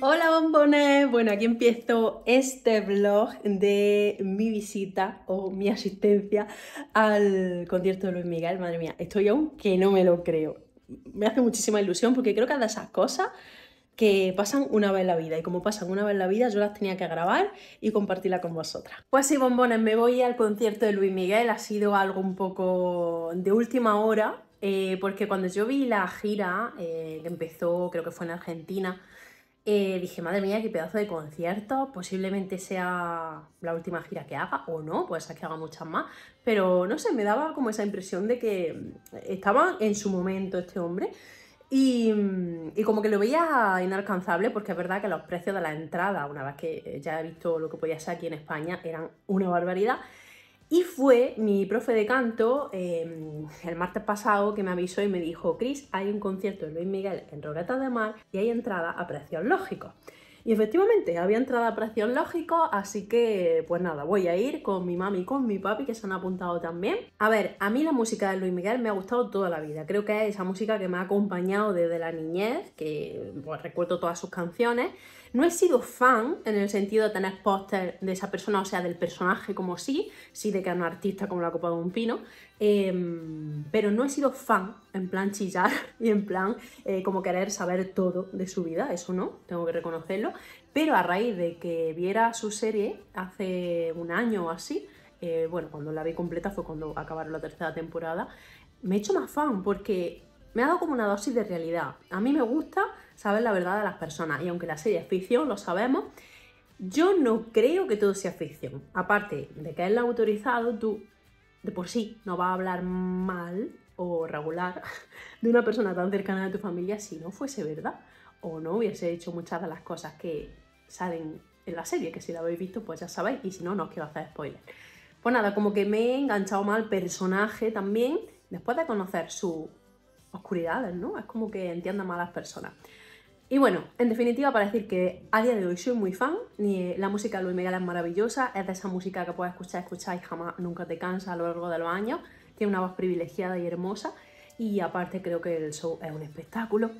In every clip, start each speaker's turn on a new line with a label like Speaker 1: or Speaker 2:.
Speaker 1: Hola bombones, bueno aquí empiezo este vlog de mi visita o mi asistencia al concierto de Luis Miguel, madre mía, estoy aún que no me lo creo, me hace muchísima ilusión porque creo que es de esas cosas que pasan una vez en la vida. Y como pasan una vez en la vida yo las tenía que grabar y compartirla con vosotras. Pues sí, bombones, me voy al concierto de Luis Miguel, ha sido algo un poco de última hora, eh, porque cuando yo vi la gira eh, que empezó, creo que fue en Argentina, eh, dije, madre mía, qué pedazo de concierto, posiblemente sea la última gira que haga, o no, puede ser que haga muchas más, pero no sé, me daba como esa impresión de que estaba en su momento este hombre y, como que lo veía inalcanzable porque es verdad que los precios de la entrada, una vez que ya he visto lo que podía ser aquí en España, eran una barbaridad. Y fue mi profe de canto em, el martes pasado que me avisó y me dijo, Cris, hay un concierto de Luis Miguel en Roquetas de Mar y hay entrada a precios lógicos. Y efectivamente, había entrada a precios lógicos, así que pues nada, voy a ir con mi mami y con mi papi que se han apuntado también. A ver, a mí la música de Luis Miguel me ha gustado toda la vida. Creo que es esa música que me ha acompañado desde la niñez, que pues, recuerdo todas sus canciones. No he sido fan en el sentido de tener póster de esa persona, o sea, del personaje como sí, sí de que es un artista como la copa de un pino, em, pero no he sido fan en plan chillar y en plan eh, como querer saber todo de su vida, eso no, tengo que reconocerlo, pero a raíz de que viera su serie hace un año o así, eh, bueno, cuando la vi completa fue cuando acabaron la tercera temporada, me he hecho más fan porque me ha dado como una dosis de realidad. A mí me gusta saber la verdad de las personas y aunque la serie es ficción, lo sabemos, yo no creo que todo sea ficción. Aparte de que él lo ha autorizado, tú de por sí no vas a hablar mal o regular de una persona tan cercana a tu familia si no fuese verdad o no hubiese hecho muchas de las cosas que salen en la serie, que si la habéis visto pues ya sabéis y si no, no os quiero hacer spoiler. Pues nada, como que me he enganchado mal personaje también después de conocer su oscuridades, ¿no? Es como que entienda mal a las personas. Y bueno, en definitiva, para decir que a día de hoy soy muy fan, la música de Luis Miguel es maravillosa, es de esa música que puedes escuchar, escuchar y jamás nunca te cansa a lo largo de los años, tiene una voz privilegiada y hermosa, y aparte creo que el show es un espectáculo,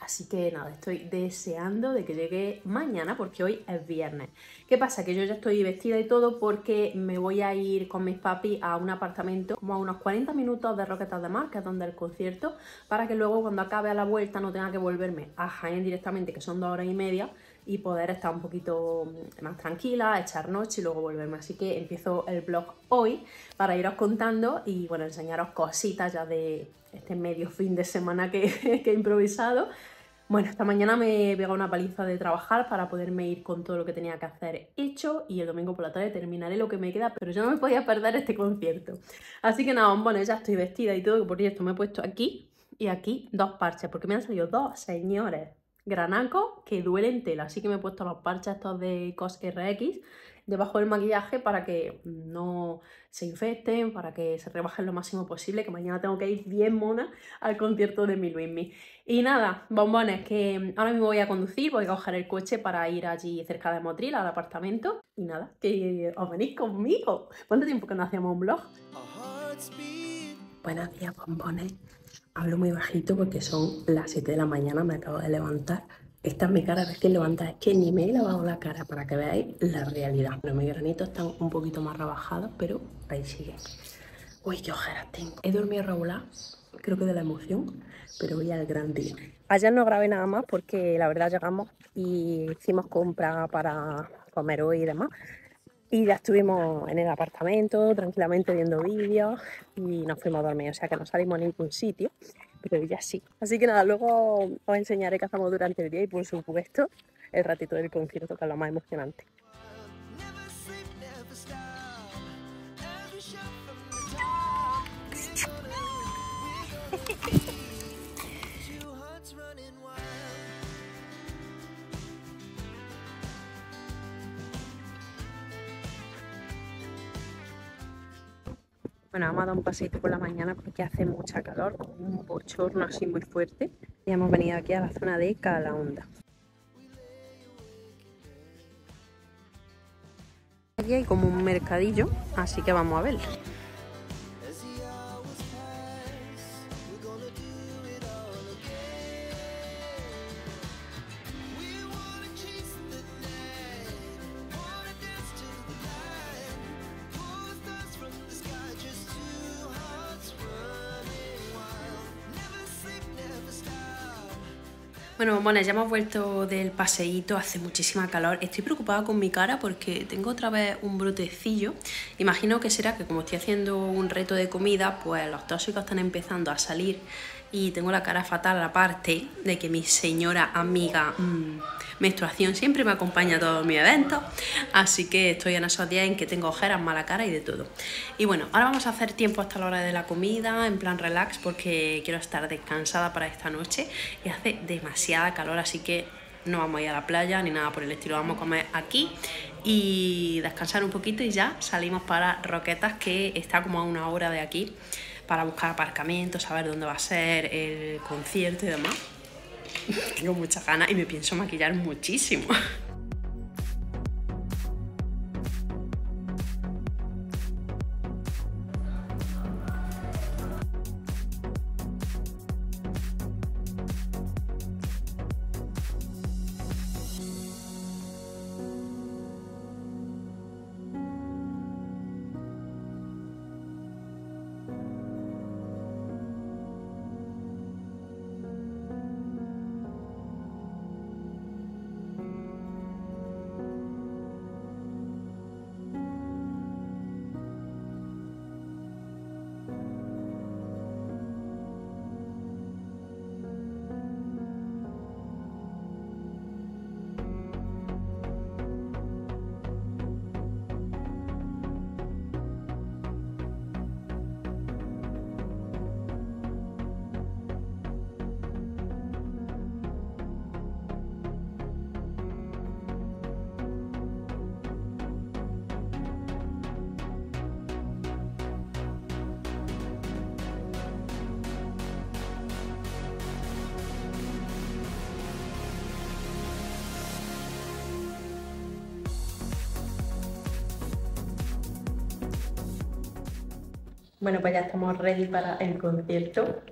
Speaker 1: Así que nada, estoy deseando de que llegue mañana porque hoy es viernes. ¿Qué pasa? Que yo ya estoy vestida y todo porque me voy a ir con mis papis a un apartamento como a unos 40 minutos de Roquetas de Mar, que es donde el concierto, para que luego cuando acabe a la vuelta no tenga que volverme a Jaén directamente, que son dos horas y media, y poder estar un poquito más tranquila, echar noche y luego volverme. Así que empiezo el blog hoy para iros contando y bueno, enseñaros cositas ya de este medio fin de semana que, que he improvisado bueno, esta mañana me he pegado una paliza de trabajar para poderme ir con todo lo que tenía que hacer hecho y el domingo por la tarde terminaré lo que me queda, pero yo no me podía perder este concierto. Así que nada, bueno, ya estoy vestida y todo, por cierto me he puesto aquí y aquí dos parches, porque me han salido dos señores granacos que duelen tela, así que me he puesto los parches estos de COS RX debajo del maquillaje para que no se infecten, para que se rebajen lo máximo posible, que mañana tengo que ir bien mona al concierto de mi Luismi. Y nada, bombones, que ahora mismo voy a conducir, voy a coger el coche para ir allí cerca de Motril, al apartamento. Y nada, que os venís conmigo. ¿Cuánto tiempo que no hacíamos un vlog? Buenos días, bombones. Hablo muy bajito porque son las 7 de la mañana, me acabo de levantar esta es mi cara recién levantada, es que ni me he lavado la cara para que veáis la realidad. Pero mis granitos están un poquito más rebajados, pero ahí siguen. Uy, qué ojeras tengo. He dormido regular, creo que de la emoción, pero voy al gran día. Ayer no grabé nada más porque la verdad llegamos y hicimos compra para comer hoy y demás. Y ya estuvimos en el apartamento tranquilamente viendo vídeos y nos fuimos a dormir, o sea que no salimos a ningún sitio pero ya sí. Así que nada, luego os enseñaré qué hacemos durante el día y por supuesto el ratito del concierto, que es lo más emocionante. Bueno, vamos a dar un paseito por la mañana porque hace mucha calor, un bochorno así muy fuerte. Y hemos venido aquí a la zona de Calaonda. Aquí hay como un mercadillo, así que vamos a verlo. Bueno, bueno, ya hemos vuelto del paseíto, hace muchísima calor. Estoy preocupada con mi cara porque tengo otra vez un brotecillo. Imagino que será que como estoy haciendo un reto de comida, pues los tóxicos están empezando a salir y tengo la cara fatal aparte de que mi señora amiga mmm, menstruación siempre me acompaña a todos mis eventos, así que estoy en esos días en que tengo ojeras, mala cara y de todo. Y bueno, ahora vamos a hacer tiempo hasta la hora de la comida, en plan relax, porque quiero estar descansada para esta noche y hace demasiada calor, así que no vamos a ir a la playa ni nada por el estilo, vamos a comer aquí y descansar un poquito y ya salimos para Roquetas, que está como a una hora de aquí para buscar aparcamiento, saber dónde va a ser el concierto y demás. Tengo muchas ganas y me pienso maquillar muchísimo. Bueno, pues ya estamos ready para el concierto.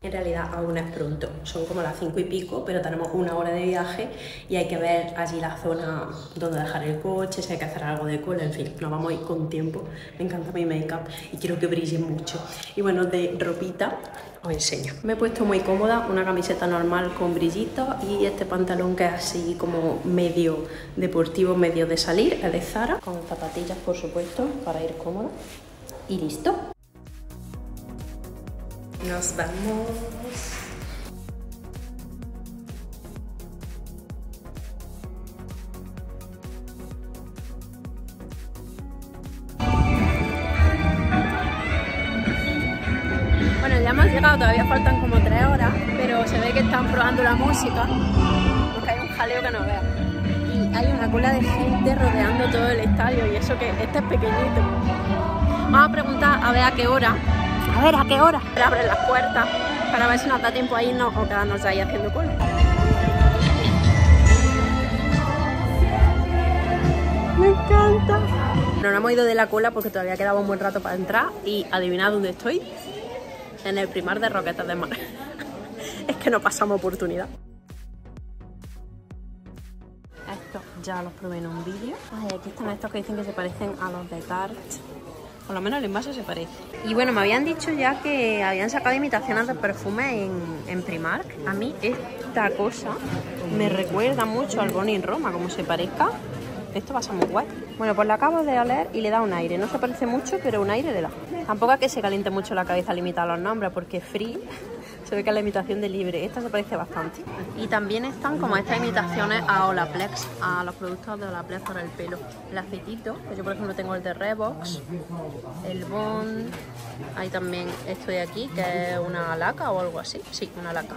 Speaker 1: En realidad aún es pronto, son como las cinco y pico, pero tenemos una hora de viaje y hay que ver allí la zona donde dejar el coche, si hay que hacer algo de cola, en fin, nos vamos a ir con tiempo. Me encanta mi make-up y quiero que brille mucho. Y bueno, de ropita os enseño. Me he puesto muy cómoda, una camiseta normal con brillitos y este pantalón que es así como medio deportivo, medio de salir, es de Zara, con zapatillas por supuesto, para ir cómoda. Y listo. Nos vamos. Bueno, ya hemos llegado, todavía faltan como tres horas, pero se ve que están probando la música, porque hay un jaleo que no veas. Y hay una cola de gente rodeando todo el estadio, y eso que este es pequeñito. Vamos a preguntar a ver a qué hora a ver, ¿a qué hora? Abren las puertas para ver si nos da tiempo a irnos o quedarnos ahí haciendo cola. Me encanta. No nos hemos ido de la cola porque todavía quedaba un buen rato para entrar y adivinad dónde estoy. En el primar de Roquetas de Mar. es que no pasamos oportunidad. Estos ya los probé en un vídeo. Ay, aquí están estos que dicen que se parecen a los de Tarte. Por lo menos el envase se parece. Y bueno, me habían dicho ya que habían sacado imitaciones de perfume en, Primark. A mí esta cosa me recuerda mucho al Bonnie Roma, como se parezca. Esto va a ser muy guay. Bueno, pues la acabo de oler y le da un aire. No se parece mucho, pero un aire le da. Tampoco es que se caliente mucho la cabeza al imitar los nombres, porque Free se ve que es la imitación de Libre. Esta se parece bastante. Y también están como estas imitaciones a Olaplex, a los productos de Olaplex para el pelo. El aceitito, que yo por ejemplo tengo el de Revox, el Bond, hay también esto de aquí, que es una laca o algo así. Sí, una laca.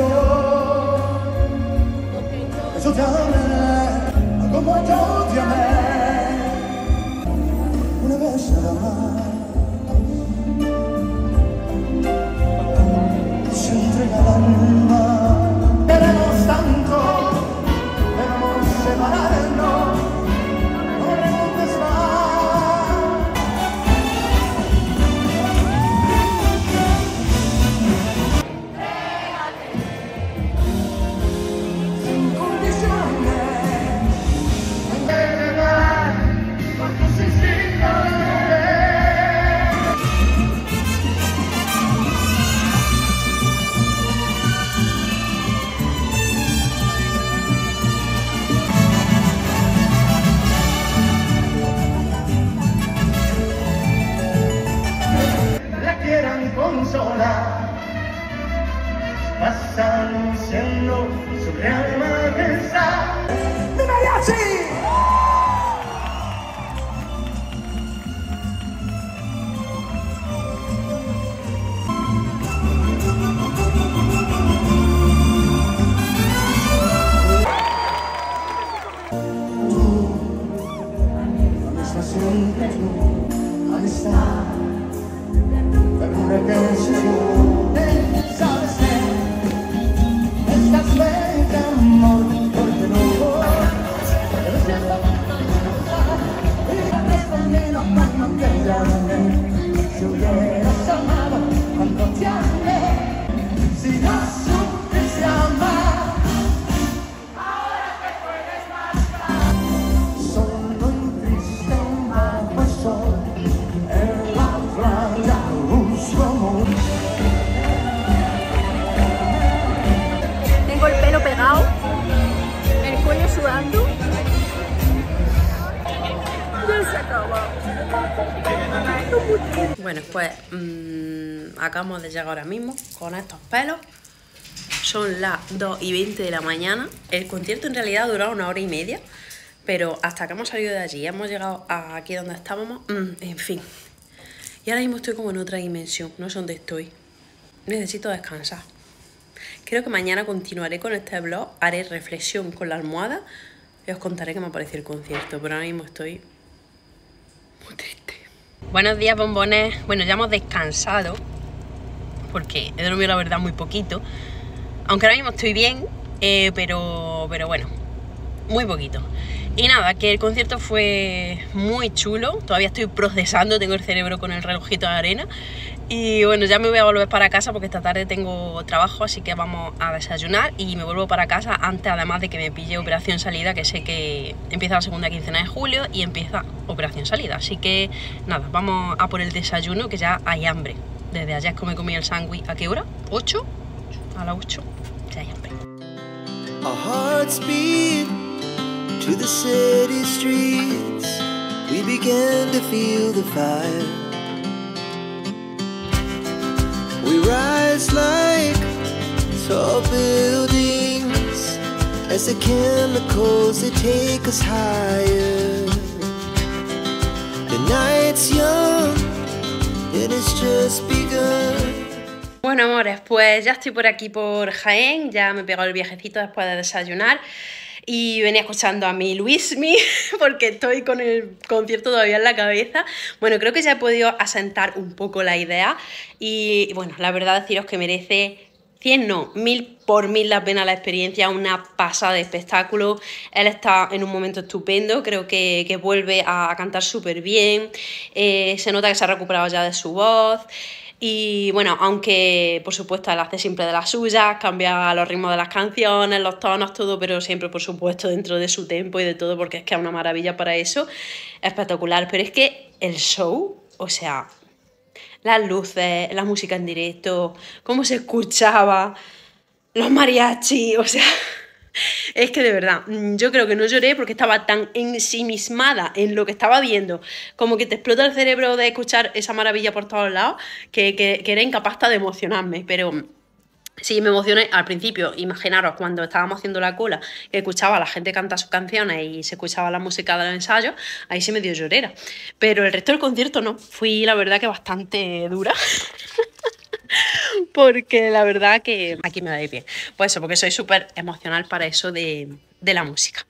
Speaker 2: exageración Yo te amé Tú, la misma siempre tú, amistad. Una canción
Speaker 1: Bueno, pues mm, acabamos de llegar ahora mismo con estos pelos. Son las 2 y 20 de la mañana. El concierto en realidad ha durado una hora y media. Pero hasta que hemos salido de allí, hemos llegado aquí donde estábamos. mm, en fin. Y ahora mismo estoy como en otra dimensión. No sé dónde estoy. Necesito descansar. Creo que mañana continuaré con este vlog, haré reflexión con la almohada y os contaré qué me ha parecido el concierto, pero ahora mismo estoy muy triste. Buenos días, bombones. Bueno, ya hemos descansado porque he dormido la verdad muy poquito, aunque ahora mismo estoy bien, eh, pero, pero bueno, muy poquito. Y nada, que el concierto fue muy chulo, todavía estoy procesando, tengo el cerebro con el relojito de arena. Y bueno, ya me voy a volver para casa porque esta tarde tengo trabajo, así que vamos a desayunar y me vuelvo para casa antes, además de que me pille operación salida, que sé que empieza la segunda quincena de julio y empieza operación salida. Así que nada, vamos a por el desayuno, que ya hay hambre. Desde ayer que me comí el sándwich, ¿a qué hora? ¿8? A las 8, ya hay hambre.
Speaker 3: We rise like tall buildings as the chemicals they take us higher. The night's young and it's just begun.
Speaker 1: Bueno, amores, pues ya estoy por aquí por Jaén, ya me he el viajecito después de desayunar y venía escuchando a mi Luismi porque estoy con el concierto todavía en la cabeza. Bueno, creo que ya he podido asentar un poco la idea y bueno, la verdad deciros que merece 100 no, mil por mil la pena la experiencia, una pasada de espectáculo. Él está en un momento estupendo, creo que, que vuelve a cantar súper bien, eh, se nota que se ha recuperado ya de su voz. Y bueno, aunque por supuesto él hace siempre de las suyas, cambia los ritmos de las canciones, los tonos, todo, pero siempre por supuesto dentro de su tempo y de todo, porque es que es una maravilla para eso, espectacular. Pero es que el show, o sea, las luces, la música en directo, cómo se escuchaba, los mariachis, o sea, es que de verdad, mm, yo creo que no lloré porque estaba tan ensimismada en lo que estaba viendo, como que te explota el cerebro de escuchar esa maravilla por todos lados, que, era incapaz de emocionarme, pero Sí, me emocioné al principio. Imaginaros cuando estábamos haciendo la cola, que escuchaba a la gente cantar sus canciones y se escuchaba la música del ensayo, ahí sí me dio llorera. Pero el resto del concierto no. Fui, la verdad, que bastante dura. porque la verdad que aquí me da de pie. Pues eso, porque soy súper emocional para eso de, la música.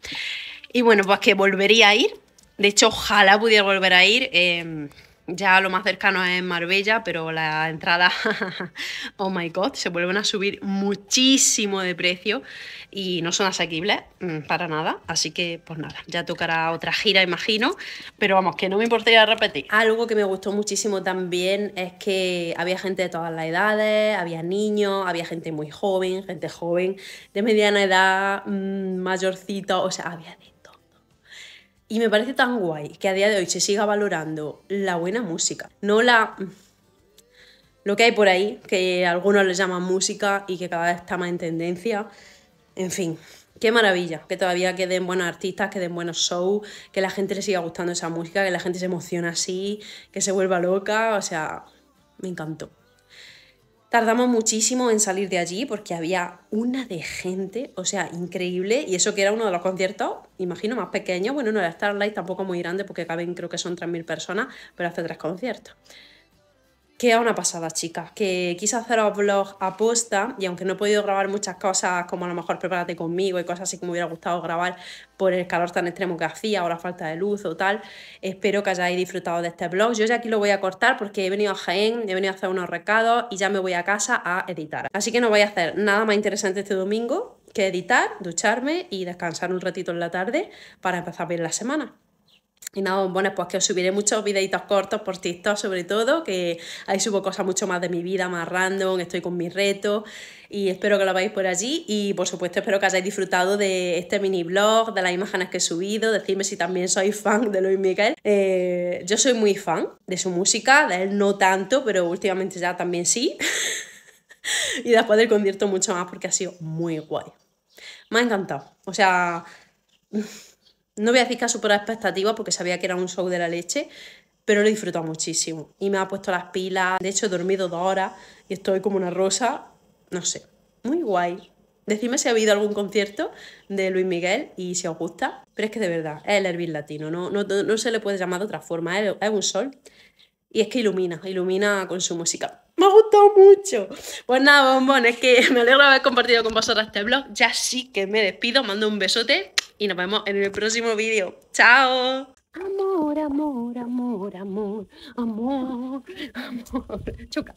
Speaker 1: Y bueno, pues que volvería a ir. De hecho, ojalá pudiera volver a ir. eh, ya lo más cercano es Marbella, pero la entrada, oh my god, se vuelven a subir muchísimo de precio y no son asequibles mm, para nada. Así que, pues nada, ya tocará otra gira, imagino. Pero vamos, que no me importaría repetir. Algo que me gustó muchísimo también es que había gente de todas las edades, había niños, había gente muy joven, gente joven, de mediana edad, mm, mayorcita, o sea, había de. Y me parece tan guay que a día de hoy se siga valorando la buena música, no la lo que hay por ahí, que algunos le llaman música y que cada vez está más en tendencia. En fin, qué maravilla que todavía queden buenos artistas, que den buenos shows, que la gente le siga gustando esa música, que la gente se emocione así, que se vuelva loca, o sea, me encantó. Tardamos muchísimo en salir de allí porque había una de gente, o sea, increíble. Y eso que era uno de los conciertos, imagino, más pequeños. Bueno, no era Starlight tampoco muy grande porque caben, creo que son 3.000 personas, pero hace tres conciertos. Que una pasada, chicas. Que quise haceros vlogs a posta y aunque no he podido grabar muchas cosas, como a lo mejor prepárate conmigo y cosas así que me hubiera gustado grabar por el calor tan extremo que hacía o la falta de luz o tal, espero que hayáis disfrutado de este vlog. Yo ya aquí lo voy a cortar porque he venido a Jaén, he venido a hacer unos recados y ya me voy a casa a editar. Así que no voy a hacer nada más interesante este domingo que editar, ducharme y descansar un ratito en la tarde para empezar bien la semana. Y nada, bombones, pues que os subiré muchos videitos cortos por TikTok sobre todo, que ahí subo cosas mucho más de mi vida, más random, estoy con mis retos y espero que lo veáis por allí y por supuesto espero que hayáis disfrutado de este mini blog, de las imágenes que he subido, decidme si también sois fan de Luis Miguel. Eh, yo soy muy fan de su música, de él no tanto, pero últimamente ya también sí. y después del concierto mucho más porque ha sido muy guay. Me ha encantado, o sea... No voy a decir que ha superado expectativas porque sabía que era un show de la leche, pero lo he disfrutado muchísimo. Y me ha puesto las pilas. De hecho, he dormido dos horas y estoy como una rosa. No sé, muy guay. Decidme si ha habido algún concierto de Luis Miguel y si os gusta. Pero es que de verdad, es el Elvis latino. No, no, no se le puede llamar de otra forma. Es, un sol. Y es que ilumina, ilumina con su música. Me ha gustado mucho. Pues nada, bombones, que me alegro de haber compartido con vosotras este blog. Ya sí que me despido, mando un besote y nos vemos en el próximo vídeo. ¡Chao! Amor, amor, amor, amor, amor, amor. Choca.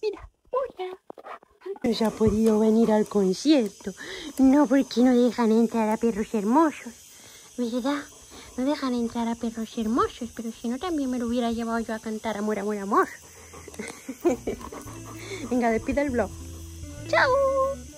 Speaker 1: Mira, hola.
Speaker 4: No se ha podido venir al concierto. No, porque no dejan entrar a perros hermosos. ¿Verdad? No dejan entrar a perros hermosos, pero si no también me lo hubiera llevado yo a cantar Amor, Amor, Amor.
Speaker 1: Venga, despide el blog.
Speaker 4: ¡Chao!